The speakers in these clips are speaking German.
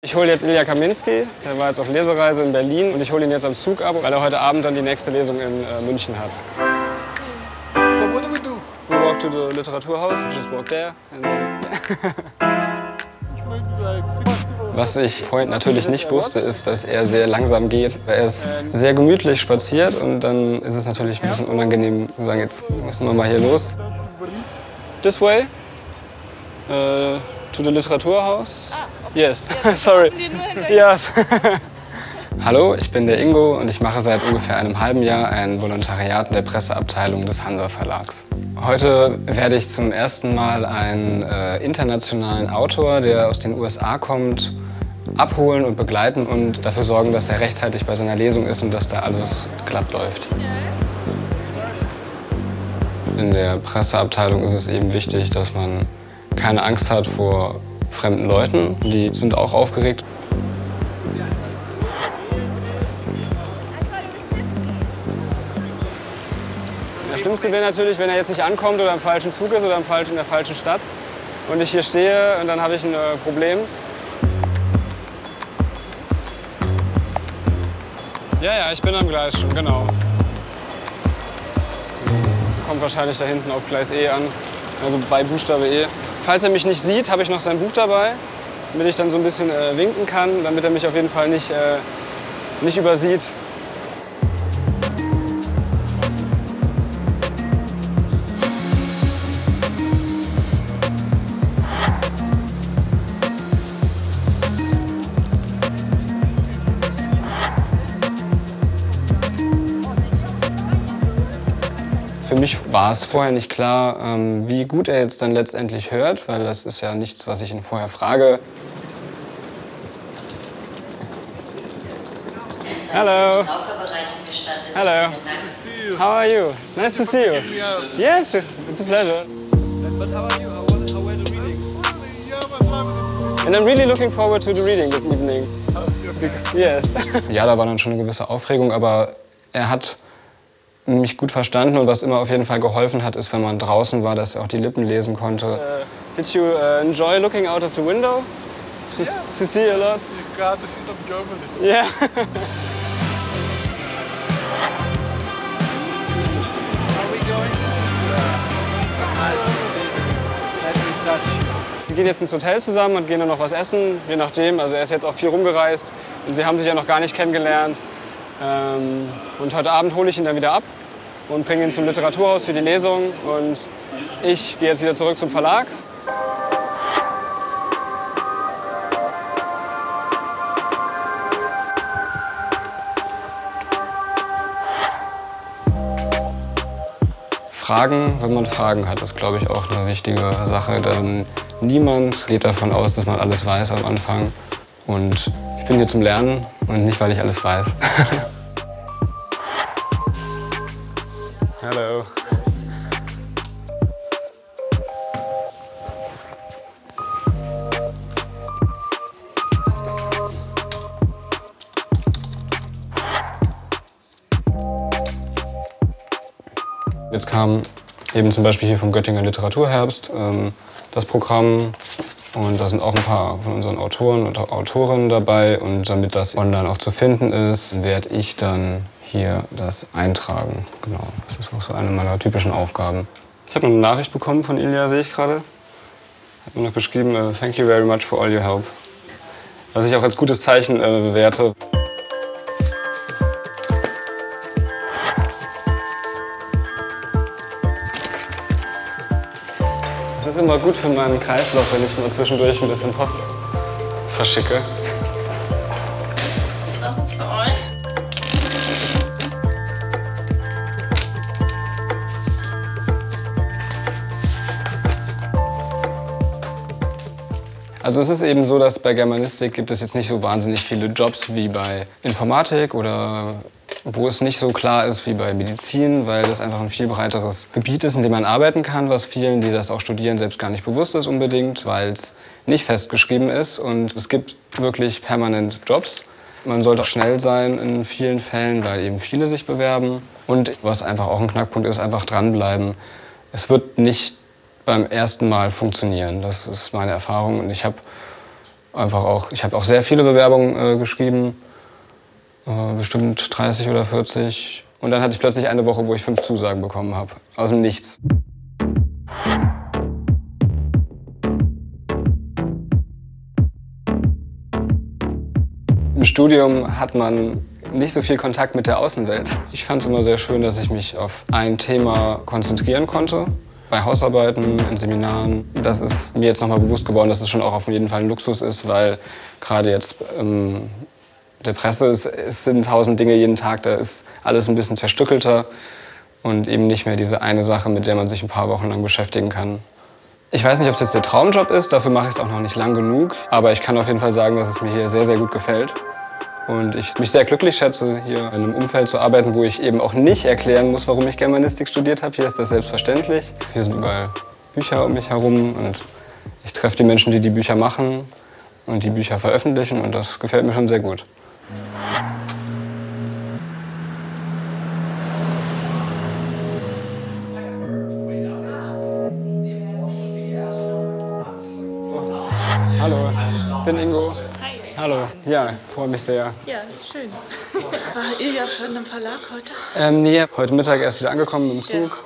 Ich hole jetzt Ilja Kaminski, der war jetzt auf Lesereise in Berlin und ich hole ihn jetzt am Zug ab, weil er heute Abend dann die nächste Lesung in äh, München hat. So what do we do? We walk to the Literaturhaus, we just walk there. And then Was ich vorhin natürlich nicht wusste, ist, dass er sehr langsam geht. Er ist sehr gemütlich spaziert und dann ist es natürlich ein bisschen unangenehm zu sagen, jetzt müssen wir mal hier los. This way? Uh, to the Literaturhaus? Yes, sorry. Yes. Hallo, ich bin der Ingo und ich mache seit ungefähr einem halben Jahr ein Volontariat in der Presseabteilung des Hansa Verlags. Heute werde ich zum ersten Mal einen äh, internationalen Autor, der aus den USA kommt, abholen und begleiten und dafür sorgen, dass er rechtzeitig bei seiner Lesung ist und dass da alles glatt läuft. In der Presseabteilung ist es eben wichtig, dass man keine Angst hat vor fremden Leuten. Die sind auch aufgeregt. Das Schlimmste wäre natürlich, wenn er jetzt nicht ankommt oder im falschen Zug ist oder in der falschen Stadt und ich hier stehe und dann habe ich ein äh, Problem. Ja, ja, ich bin am Gleis schon, genau. Kommt wahrscheinlich da hinten auf Gleis E an, also bei Buchstabe E. Falls er mich nicht sieht, habe ich noch sein Buch dabei, damit ich dann so ein bisschen äh, winken kann, damit er mich auf jeden Fall nicht, äh, nicht übersieht. Für mich war es vorher nicht klar, ähm, wie gut er jetzt dann letztendlich hört, weil das ist ja nichts, was ich ihn vorher frage. Hello. Hello. How are you? Nice to see you. Yes, it's a pleasure. But how are you? How, how were the readings? And I'm really looking forward to the reading this evening. Yes. Ja, da war dann schon eine gewisse Aufregung, aber er hat mich gut verstanden und was immer auf jeden Fall geholfen hat, ist, wenn man draußen war, dass er auch die Lippen lesen konnte. did you uh, enjoy looking out of the window? To, to see a lot? You got to see some Germany. Yeah. Wir gehen jetzt ins Hotel zusammen und gehen dann noch was essen, je nachdem. Also er ist jetzt auch viel rumgereist und sie haben sich ja noch gar nicht kennengelernt. Ähm, und heute Abend hole ich ihn dann wieder ab und bringe ihn zum Literaturhaus für die Lesung. Und ich gehe jetzt wieder zurück zum Verlag. Fragen, wenn man Fragen hat, ist, glaube ich, auch eine wichtige Sache. Denn niemand geht davon aus, dass man alles weiß am Anfang. Und ich bin hier zum Lernen und nicht, weil ich alles weiß. Hallo. Jetzt kam eben zum Beispiel hier vom Göttinger Literaturherbst ähm, das Programm. Und da sind auch ein paar von unseren Autoren und Autorinnen dabei. Und damit das online auch zu finden ist, werde ich dann hier das eintragen. Genau, das ist auch so eine meiner typischen Aufgaben. Ich habe noch eine Nachricht bekommen von Ilja, sehe ich gerade. Hat mir noch geschrieben, äh, thank you very much for all your help. Was ich auch als gutes Zeichen äh, bewerte. Es ist immer gut für meinen Kreislauf, wenn ich mal zwischendurch ein bisschen Post verschicke. Also es ist eben so, dass bei Germanistik gibt es jetzt nicht so wahnsinnig viele Jobs wie bei Informatik oder wo es nicht so klar ist wie bei Medizin, weil das einfach ein viel breiteres Gebiet ist, in dem man arbeiten kann, was vielen, die das auch studieren, selbst gar nicht bewusst ist unbedingt, weil es nicht festgeschrieben ist und es gibt wirklich permanent Jobs. Man sollte auch schnell sein in vielen Fällen, weil eben viele sich bewerben. Und was einfach auch ein Knackpunkt ist, einfach dranbleiben. Es wird nicht beim ersten Mal funktionieren. Das ist meine Erfahrung. Und ich habe Einfach auch, ich habe auch sehr viele Bewerbungen äh, geschrieben, äh, bestimmt 30 oder 40. Und dann hatte ich plötzlich eine Woche, wo ich fünf Zusagen bekommen habe, aus dem Nichts. Im Studium hat man nicht so viel Kontakt mit der Außenwelt. Ich fand es immer sehr schön, dass ich mich auf ein Thema konzentrieren konnte. Bei Hausarbeiten, in Seminaren. Das ist mir jetzt nochmal bewusst geworden, dass es schon auch auf jeden Fall ein Luxus ist, weil gerade jetzt ähm, der Presse ist, es sind tausend Dinge jeden Tag, da ist alles ein bisschen zerstückelter und eben nicht mehr diese eine Sache, mit der man sich ein paar Wochen lang beschäftigen kann. Ich weiß nicht, ob es jetzt der Traumjob ist, dafür mache ich es auch noch nicht lang genug, aber ich kann auf jeden Fall sagen, dass es mir hier sehr, sehr gut gefällt. Und ich mich sehr glücklich schätze, hier in einem Umfeld zu arbeiten, wo ich eben auch nicht erklären muss, warum ich Germanistik studiert habe. Hier ist das selbstverständlich. Hier sind überall Bücher um mich herum und ich treffe die Menschen, die die Bücher machen und die Bücher veröffentlichen und das gefällt mir schon sehr gut. Hallo, ich bin Ingo. Hallo, ja, freue mich sehr. Ja, schön. War Ilja schon im Verlag heute? Ähm, nee, heute Mittag erst wieder angekommen im Zug.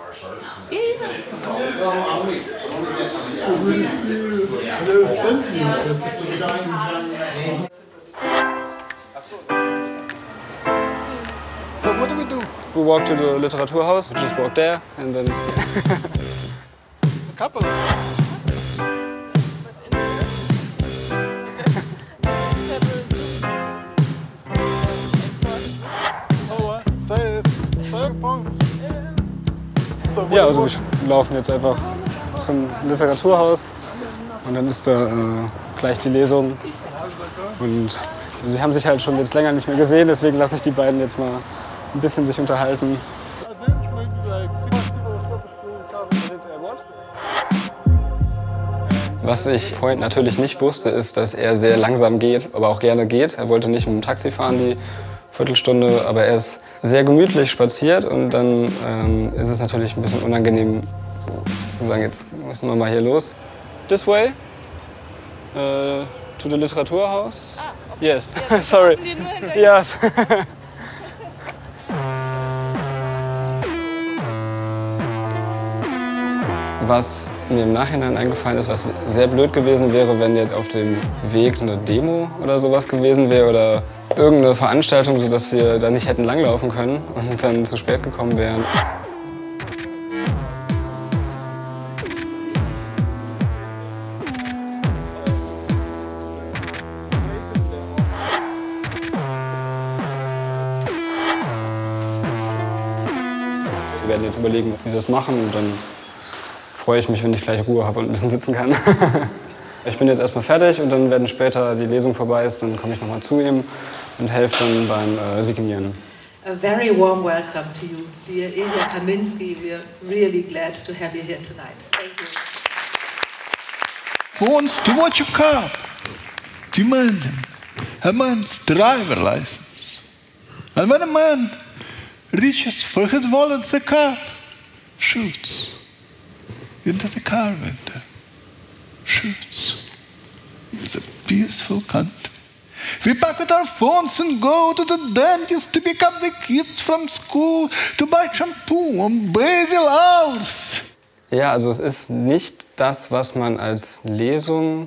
So what do we do? We walk to the Literaturhaus, we just walk there and then... Ja, also wir laufen jetzt einfach zum Literaturhaus und dann ist da äh, gleich die Lesung. Und sie haben sich halt schon jetzt länger nicht mehr gesehen, deswegen lasse ich die beiden jetzt mal ein bisschen sich unterhalten. Was ich vorhin natürlich nicht wusste, ist, dass er sehr langsam geht, aber auch gerne geht. Er wollte nicht mit dem Taxi fahren, die Viertelstunde, aber er ist sehr gemütlich spaziert und dann ähm, ist es natürlich ein bisschen unangenehm so, zu sagen, jetzt müssen wir mal hier los. This way? Uh, to the Literaturhaus? Yes, sorry. Yes. Was mir im Nachhinein eingefallen ist, was sehr blöd gewesen wäre, wenn jetzt auf dem Weg eine Demo oder sowas gewesen wäre oder irgendeine Veranstaltung, sodass wir da nicht hätten langlaufen können und dann zu spät gekommen wären. Wir werden jetzt überlegen, wie wir das machen und dann freue ich mich, wenn ich gleich Ruhe habe und ein bisschen sitzen kann. Ich bin jetzt erstmal fertig und dann, wenn später die Lesung vorbei ist, dann komme ich nochmal zu ihm und helfe dann beim äh, Signieren. A very warm welcome to you, dear Ilya Kaminsky. We're really glad to have you here tonight. Thank you. wants to watch a car, demanding a man's driver license. And when a man reaches for his wallet, the cat shoots into the car window. Shoots. It's a peaceful country. We pack up our phones and go to the dentist to pick up the kids from school to buy shampoo on busy hours. Ja, also es ist nicht das, was man als Lesung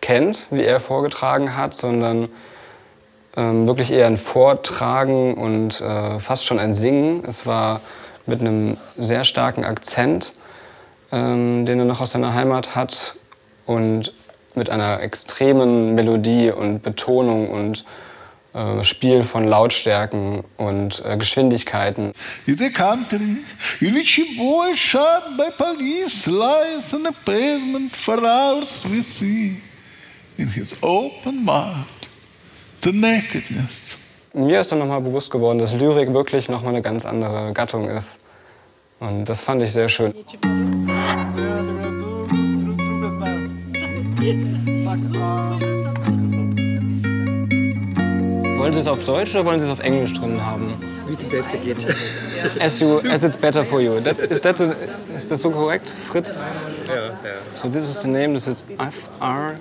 kennt, wie er vorgetragen hat, sondern ähm, wirklich eher ein Vortragen und äh, fast schon ein Singen. Es war mit einem sehr starken Akzent, ähm, den er noch aus seiner Heimat hat und mit einer extremen Melodie und Betonung und äh, Spiel von Lautstärken und äh, Geschwindigkeiten. a country a by police lies on the pavement for hours we see in his open mouth the nakedness Mir ist dann nochmal bewusst geworden, dass Lyrik wirklich nochmal eine ganz andere Gattung ist. Und das fand ich sehr schön. Wollen Sie es auf Deutsch oder wollen Sie es auf Englisch drin haben? Wie es besser geht. As, you, as it's better for you. That, is, that the, ist das so korrekt, Fritz? Ja, ja. So this is the name, this is FR.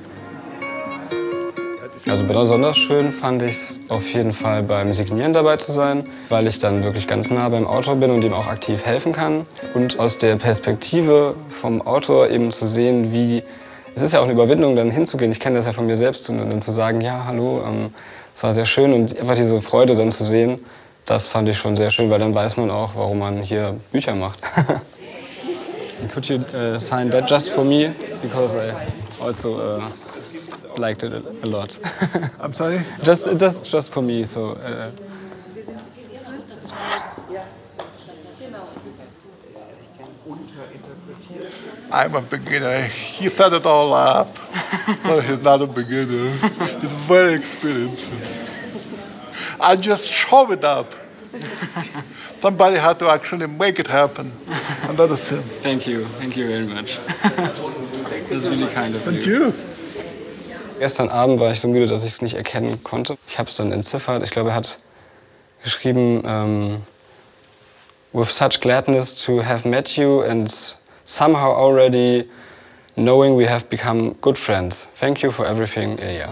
Also besonders schön fand ich es auf jeden Fall beim Signieren dabei zu sein, weil ich dann wirklich ganz nah beim Autor bin und ihm auch aktiv helfen kann. Und aus der Perspektive vom Autor eben zu sehen, wie es ist ja auch eine Überwindung, dann hinzugehen. Ich kenne das ja von mir selbst und dann zu sagen, ja, hallo, ähm, es war sehr schön und einfach diese Freude dann zu sehen, das fand ich schon sehr schön, weil dann weiß man auch, warum man hier Bücher macht. Could you uh, sign that just for me? Because I also uh, liked it a lot. I'm sorry? just, just, just for me. So. Uh, I'm a beginner. He set it all up. so he's not a beginner. He's very experienced. I just show it up. Somebody had to actually make it happen. And that is him. thank you, thank you very much. That's really kind of Thank you. you. Gestern Abend war ich so müde, dass ich es nicht erkennen konnte. Ich habe es dann entziffert. Ich glaube, er hat geschrieben, ähm, with such gladness to have met you and somehow already knowing we have become good friends. Thank you for everything, Ilya.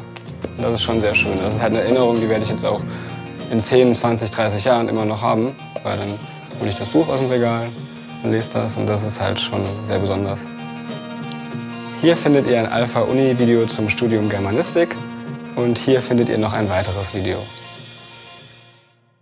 Das ist schon sehr schön. Das ist halt eine Erinnerung, die werde ich jetzt auch in 10, 20, 30 Jahren immer noch haben. Weil dann hole ich das Buch aus dem Regal und lese das und das ist halt schon sehr besonders. Hier findet ihr ein Alpha-Uni-Video zum Studium Germanistik und hier findet ihr noch ein weiteres Video.